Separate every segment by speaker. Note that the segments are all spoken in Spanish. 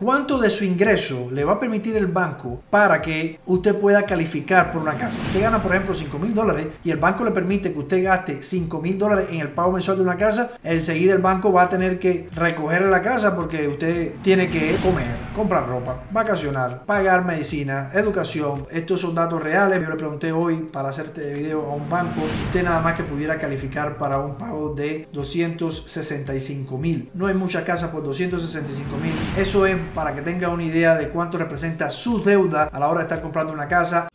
Speaker 1: cuánto de su ingreso le va a permitir el banco para que usted pueda calificar por una casa. Usted gana, por ejemplo, 5 mil dólares y el banco le permite que usted gaste 5 mil dólares en el pago mensual de una casa, enseguida el banco va a tener que recoger la casa porque usted tiene que comer, comprar ropa, vacacionar, pagar medicina, educación. Estos son datos reales. Yo le pregunté hoy para hacer este video a un banco, usted nada más que pudiera calificar para un pago de 265 mil. No hay mucha casa por 265 mil. Eso es para que tenga una idea de cuánto representa su deuda a la hora de estar comprando una casa.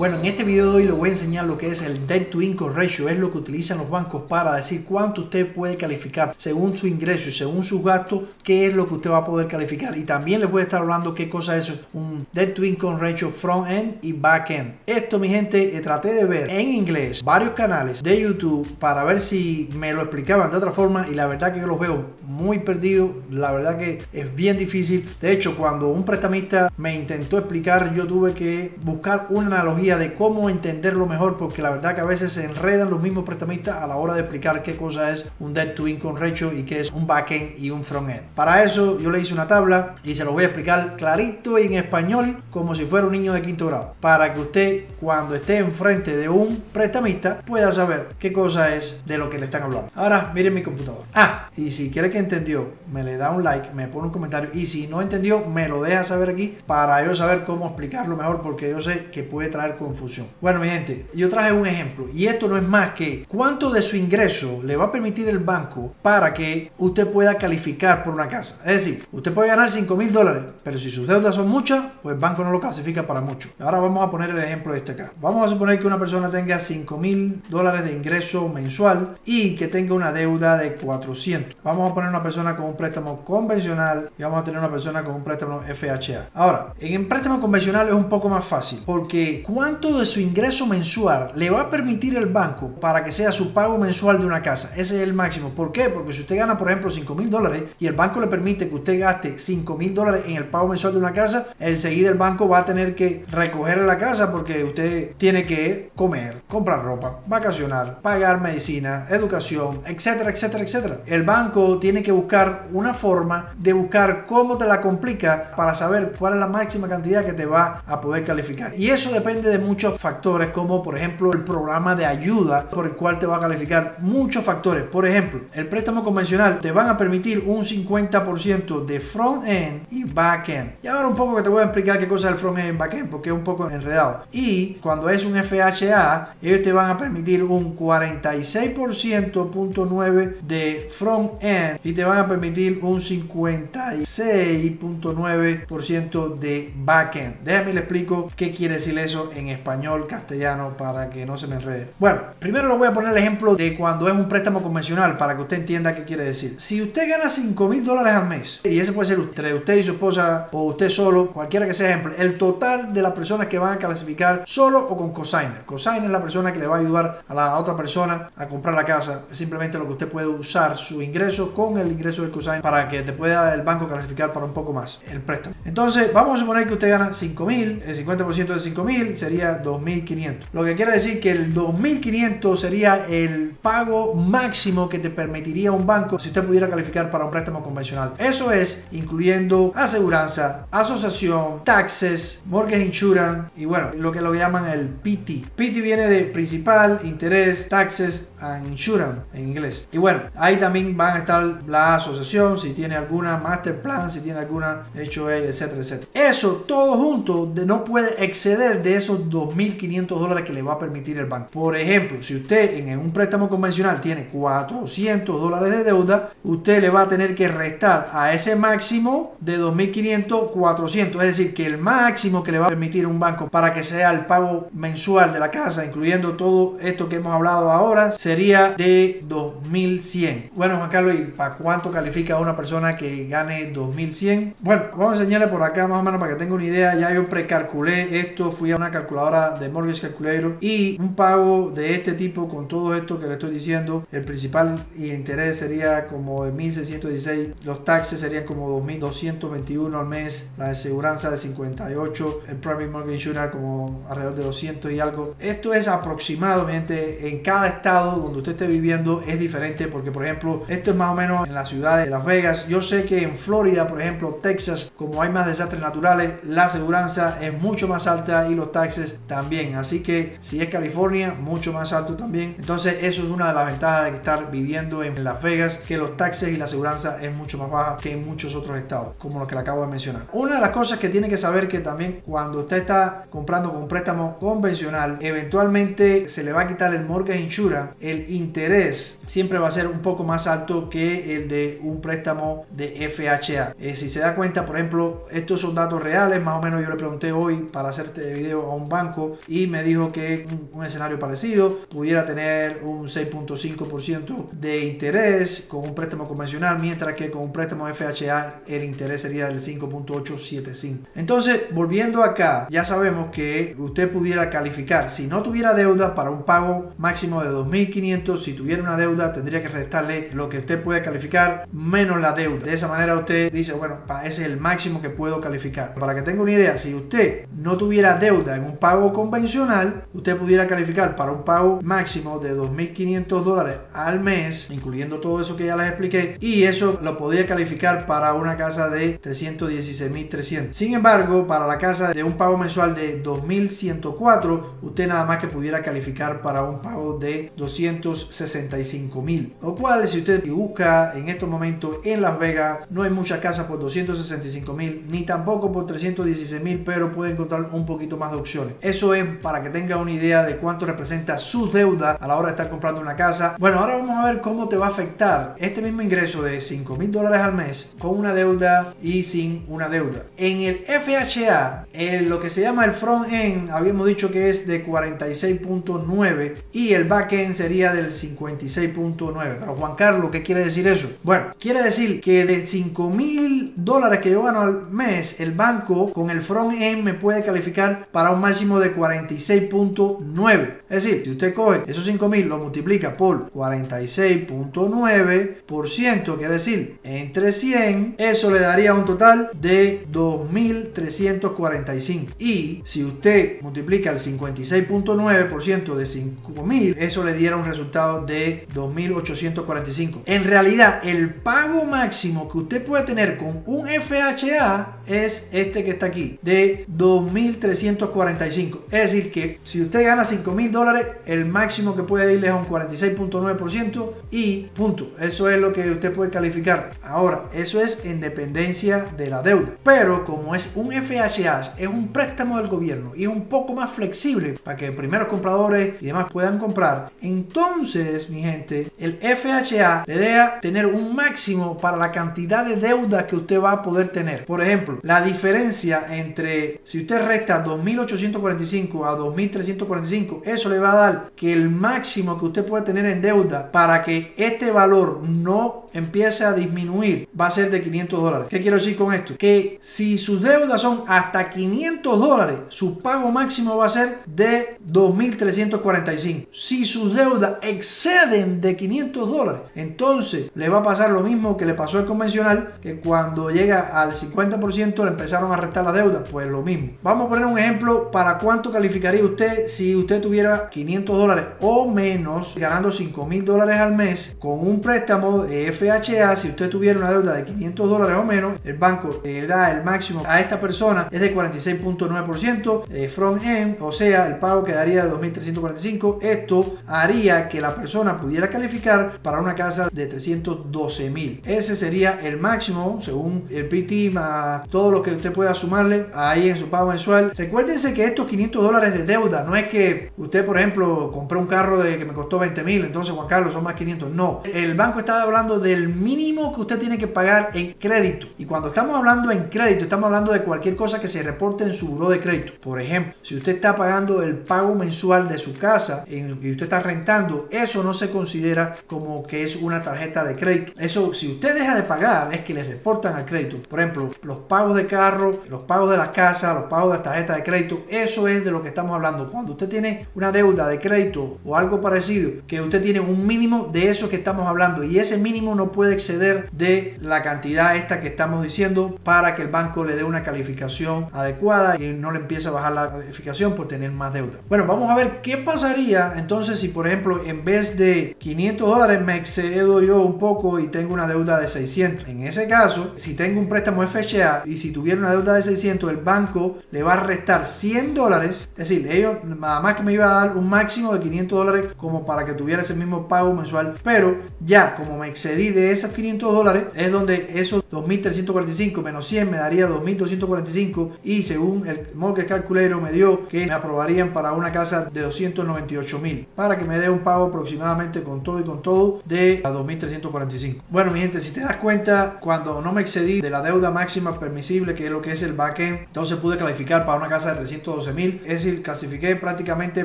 Speaker 1: Bueno, en este video de hoy le voy a enseñar lo que es el Debt to Income Ratio. Es lo que utilizan los bancos para decir cuánto usted puede calificar según su ingreso y según sus gastos, qué es lo que usted va a poder calificar. Y también les voy a estar hablando qué cosa es un Debt to Income Ratio front end y back end. Esto, mi gente, eh, traté de ver en inglés varios canales de YouTube para ver si me lo explicaban de otra forma y la verdad que yo los veo muy perdido. La verdad que es bien difícil. De hecho, cuando un prestamista me intentó explicar, yo tuve que buscar una analogía de cómo entenderlo mejor, porque la verdad que a veces se enredan los mismos prestamistas a la hora de explicar qué cosa es un debt to income ratio y qué es un backend y un frontend. Para eso yo le hice una tabla y se lo voy a explicar clarito en español como si fuera un niño de quinto grado, para que usted cuando esté enfrente de un prestamista pueda saber qué cosa es de lo que le están hablando. Ahora miren mi computador. Ah, y si quiere que entendió, me le da un like, me pone un comentario y si no entendió, me lo deja saber aquí para yo saber cómo explicarlo mejor porque yo sé que puede traer confusión. Bueno, mi gente, yo traje un ejemplo y esto no es más que cuánto de su ingreso le va a permitir el banco para que usted pueda calificar por una casa. Es decir, usted puede ganar 5 mil dólares, pero si sus deudas son muchas, pues el banco no lo clasifica para mucho. Ahora vamos a poner el ejemplo de este acá. Vamos a suponer que una persona tenga 5 mil dólares de ingreso mensual y que tenga una deuda de 400. Vamos a poner una persona con un préstamo convencional y vamos a tener una persona con un préstamo FHA. Ahora, en el préstamo convencional es un poco más fácil porque cuánto de su ingreso mensual le va a permitir el banco para que sea su pago mensual de una casa. Ese es el máximo. ¿Por qué? Porque si usted gana, por ejemplo, 5 mil dólares y el banco le permite que usted gaste 5 mil dólares en el pago mensual de una casa, enseguida el banco va a tener que recoger la casa porque usted tiene que comer, comprar ropa, vacacionar, pagar medicina, educación, etcétera, etcétera, etcétera. El banco tiene que buscar una forma de buscar cómo te la complica para saber cuál es la máxima cantidad que te va a poder calificar. Y eso depende de muchos factores, como por ejemplo el programa de ayuda por el cual te va a calificar muchos factores. Por ejemplo, el préstamo convencional te van a permitir un 50% de front end y back end. Y ahora un poco que te voy a explicar qué cosa es el front end y back end, porque es un poco enredado. Y cuando es un FHA, ellos te van a permitir un 46.9 de front end y te van a permitir un 56.9% de back end. Déjame le explico qué quiere decir eso en español, castellano, para que no se me enrede. Bueno, primero le voy a poner el ejemplo de cuando es un préstamo convencional, para que usted entienda qué quiere decir. Si usted gana 5 mil dólares al mes, y ese puede ser usted, usted y su esposa, o usted solo, cualquiera que sea ejemplo, el total de las personas que van a clasificar solo o con cosigner. Cosigner es la persona que le va a ayudar a la otra persona a comprar la casa. Simplemente lo que usted puede usar su ingreso con el ingreso del cosigner para que te pueda el banco clasificar para un poco más el préstamo. Entonces, vamos a suponer que usted gana 5 mil, el 50% de 5 mil sería 2500. Lo que quiere decir que el 2500 sería el pago máximo que te permitiría un banco si usted pudiera calificar para un préstamo convencional. Eso es incluyendo aseguranza, asociación, taxes, mortgage insurance y bueno, lo que lo llaman el PT. PT viene de principal, interés, taxes and insurance en inglés. Y bueno, ahí también van a estar la asociación, si tiene alguna master plan, si tiene alguna HOA, etcétera, etcétera. Eso todo junto no puede exceder de esos 2.500 dólares que le va a permitir el banco. Por ejemplo, si usted en un préstamo convencional tiene 400 dólares de deuda, usted le va a tener que restar a ese máximo de 2.500 400. Es decir, que el máximo que le va a permitir un banco para que sea el pago mensual de la casa, incluyendo todo esto que hemos hablado ahora, sería de 2.100. Bueno, Juan Carlos, ¿y para cuánto califica una persona que gane 2.100? Bueno, vamos a enseñarle por acá más o menos para que tenga una idea. Ya yo precalculé esto, fui a una calculadora de Mortgage Calculator y un pago de este tipo con todo esto que le estoy diciendo, el principal interés sería como de 1616, los taxes serían como 2221 al mes, la aseguranza de 58, el Private Mortgage Insurance como alrededor de 200 y algo. Esto es aproximadamente en cada estado donde usted esté viviendo es diferente porque por ejemplo esto es más o menos en la ciudad de Las Vegas. Yo sé que en Florida, por ejemplo, Texas, como hay más desastres naturales, la aseguranza es mucho más alta y los taxes también. Así que si es California, mucho más alto también. Entonces eso es una de las ventajas de estar viviendo en Las Vegas, que los taxes y la aseguranza es mucho más baja que en muchos otros estados, como los que le acabo de mencionar. Una de las cosas que tiene que saber que también cuando usted está comprando con préstamo convencional, eventualmente se le va a quitar el mortgage insurance, el interés siempre va a ser un poco más alto que el de un préstamo de FHA. Eh, si se da cuenta, por ejemplo, estos son datos reales, más o menos yo le pregunté hoy para hacer este video a un banco y me dijo que un, escenario parecido pudiera tener un 6.5% de interés con un préstamo convencional, mientras que con un préstamo FHA el interés sería del 5.875. Entonces, volviendo acá, ya sabemos que usted pudiera calificar, si no tuviera deuda para un pago máximo de 2.500, si tuviera una deuda tendría que restarle lo que usted puede calificar menos la deuda. De esa manera usted dice, bueno, ese es el máximo que puedo calificar. Para que tenga una idea, si usted no tuviera deuda en un pago convencional, usted pudiera calificar para un pago máximo de 2.500 dólares al mes, incluyendo todo eso que ya les expliqué, y eso lo podría calificar para una casa de 316.300. Sin embargo, para la casa de un pago mensual de 2.104, usted nada más que pudiera calificar para un pago de 265.000. Lo cual, si usted busca en estos momentos en Las Vegas, no hay muchas casas por 265.000, ni tampoco por 316.000, pero puede encontrar un poquito más de opciones. Eso es para que tenga una idea de cuánto representa su deuda a la hora de estar comprando una casa. Bueno, ahora vamos a ver cómo te va a afectar este mismo ingreso de 5 mil dólares al mes con una deuda y sin una deuda. En el FHA, lo que se llama el front end, habíamos dicho que es de 46.9 y el back end sería del 56.9. Pero Juan Carlos, ¿qué quiere decir eso? Bueno, quiere decir que de 5 mil dólares que yo gano al mes, el banco con el front end me puede calificar para un máximo de 46.9. Es decir, si usted coge esos 5 mil, lo multiplica por 46.9%, quiere decir, entre 100, eso le daría un total de 2.345. Y si usted multiplica el 56.9% de 5 mil, eso le diera un resultado de 2.845. En realidad, el pago máximo que usted puede tener con un FHA es este que está aquí, de 2.345. Es decir, que si usted gana 5 mil dólares, el máximo que puede irle es un 46.9% y punto. Eso es lo que usted puede calificar. Ahora, eso es en dependencia de la deuda. Pero como es un FHA, es un préstamo del gobierno y es un poco más flexible para que primeros compradores y demás puedan comprar. Entonces, mi gente, el FHA le deja tener un máximo para la cantidad de deuda que usted va a poder tener. Por ejemplo, la diferencia entre si usted resta 2.845 a 2.345, eso le va a dar que el máximo que usted puede tener en deuda para que este valor no empiece a disminuir va a ser de 500 dólares. ¿Qué quiero decir con esto? Que si sus deudas son hasta 500 dólares, su pago máximo va a ser de 2.345. Si sus deudas exceden de 500 dólares, entonces le va a pasar lo mismo que le pasó al convencional, que cuando llega al 50% le empezaron a restar la deuda, pues lo mismo. Vamos a poner un ejemplo para cuánto calificaría usted si usted tuviera 500 dólares o menos, ganando 5 mil dólares al mes con un préstamo de FHA. Si usted tuviera una deuda de 500 dólares o menos, el banco le da el máximo a esta persona es de 46.9% de front end, o sea, el pago quedaría de 2.345. Esto haría que la persona pudiera calificar para una casa de 312 mil. Ese sería el máximo según el PT más todo lo que usted pueda sumarle ahí en su pago mensual. Recuérdense que estos 500 dólares de deuda no es que usted, por ejemplo, compró un carro de que me costó 20 mil, entonces Juan Carlos son más 500. No, el banco está hablando del mínimo que usted tiene que pagar en crédito. Y cuando estamos hablando en crédito, estamos hablando de cualquier cosa que se reporte en su buro de crédito. Por ejemplo, si usted está pagando el pago mensual de su casa y usted está rentando, eso no se considera como que es una tarjeta de crédito. Eso, si usted deja de pagar, es que le reportan al crédito. Por ejemplo, los pagos de carro, los pagos de la casa, los pagos de tarjeta de crédito, eso es de lo que estamos hablando. Cuando usted tiene una deuda de crédito o algo parecido, que usted tiene un mínimo de eso que estamos hablando y ese mínimo no puede exceder de la cantidad esta que estamos diciendo para que el banco le dé una calificación adecuada y no le empiece a bajar la calificación por tener más deuda. Bueno, vamos a ver qué pasaría entonces si por ejemplo en vez de 500 dólares me excedo yo un poco y tengo una deuda de 600. En ese caso, si tengo un préstamo FHA y si tuviera una deuda de 600, el banco le va a restar 100 dólares. Es decir, ellos nada más que me iba a dar un máximo de 500 dólares como para que tuviera ese mismo pago mensual. Pero ya como me excedí de esos 500 dólares, es donde esos 2.345 menos 100 me daría 2.245 y según el mortgage calculator me dio que me aprobarían para una casa de 298.000 para que me dé un pago aproximadamente con todo y con todo de 2.345. Bueno, mi gente, si te das cuenta, cuando no me excedí de la deuda máxima permisible, que es lo que es el backend, entonces pude calificar para una casa de 312 mil. Es decir, clasifiqué prácticamente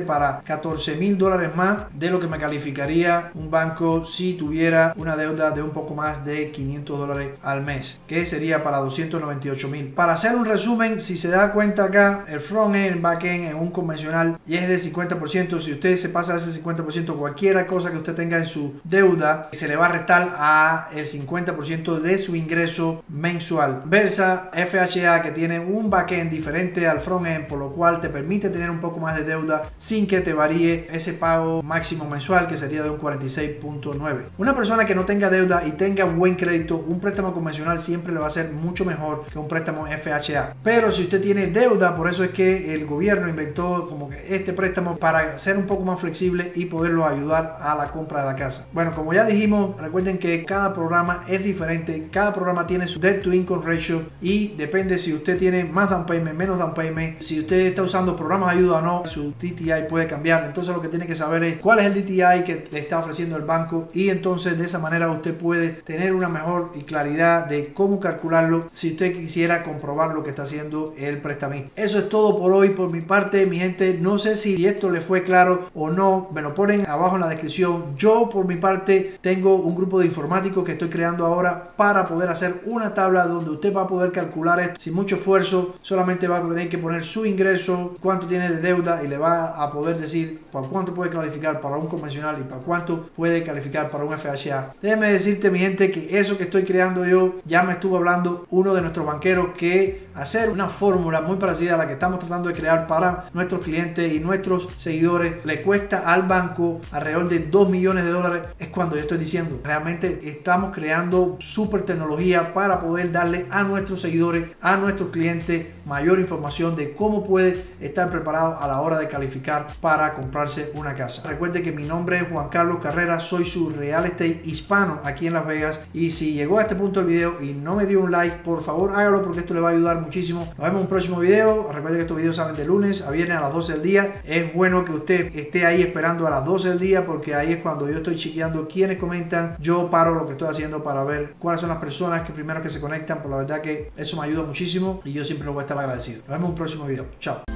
Speaker 1: para 14 mil dólares más de lo que me calificaría un banco si tuviera una deuda de un poco más de 500 dólares al mes, que sería para 298 mil. Para hacer un resumen, si se da cuenta acá, el front-end, back-end en un convencional y es de 50%. Si usted se pasa ese 50%, cualquier cosa que usted tenga en su deuda, se le va a restar a el 50% de su ingreso mensual. Versa FHA que tiene un backend diferente al frontend, por lo cual te permite tener un poco más de deuda sin que te varíe ese pago máximo mensual que sería de un 46.9. Una persona que no tenga deuda y tenga buen crédito, un préstamo convencional siempre le va a ser mucho mejor que un préstamo FHA. Pero si usted tiene deuda, por eso es que el gobierno inventó como que este préstamo para ser un poco más flexible y poderlo ayudar a la compra de la casa. Bueno, como ya dijimos, recuerden que cada programa es diferente, cada programa tiene su debt to income ratio y depende si usted tiene más down payment, menos down payment, si usted está usando programas de ayuda o no, su DTI puede cambiar. Entonces lo que tiene que saber es cuál es el DTI que le está ofreciendo el banco y entonces de esa manera usted puede tener una mejor claridad de cómo calcularlo si usted quisiera comprobar lo que está haciendo el prestamista. Eso es todo por hoy por mi parte, mi gente. No sé si esto le fue claro o no, me lo ponen abajo en la descripción. Yo por mi parte tengo un grupo de informáticos que estoy creando ahora para poder hacer una tabla donde usted va a poder calcular esto sin mucho esfuerzo. Solamente va a tener que poner su ingreso, cuánto tiene de deuda y le va a poder decir para cuánto puede calificar para un convencional y para cuánto puede calificar para un FHA. Déjeme decirte mi gente que eso que estoy creando yo ya me estuvo hablando uno de nuestros banqueros que hacer una fórmula muy parecida a la que estamos tratando de crear para nuestros clientes y nuestros seguidores. Le cuesta al banco alrededor de 2 millones de dólares es cuando yo estoy diciendo realmente estamos creando super tecnología para poder darle a nuestros seguidores a nuestros clientes mayor información de cómo puede estar preparado a la hora de calificar para comprarse una casa. Recuerde que mi nombre es Juan Carlos Carrera soy su real estate hispano aquí en Las Vegas. Y si llegó a este punto del video y no me dio un like por favor hágalo porque esto le va a ayudar muchísimo. Nos vemos en un próximo video. Recuerden que estos videos salen de lunes a viernes a las 12 del día. Es bueno que usted esté ahí esperando a las 12 del día porque ahí es cuando yo estoy chequeando quienes comentan. Yo paro lo que estoy haciendo para ver cuáles son las personas que primero que se conectan. Por la verdad que eso me ayuda muchísimo y yo siempre lo voy a estar agradecido. Nos vemos en un próximo video. Chao.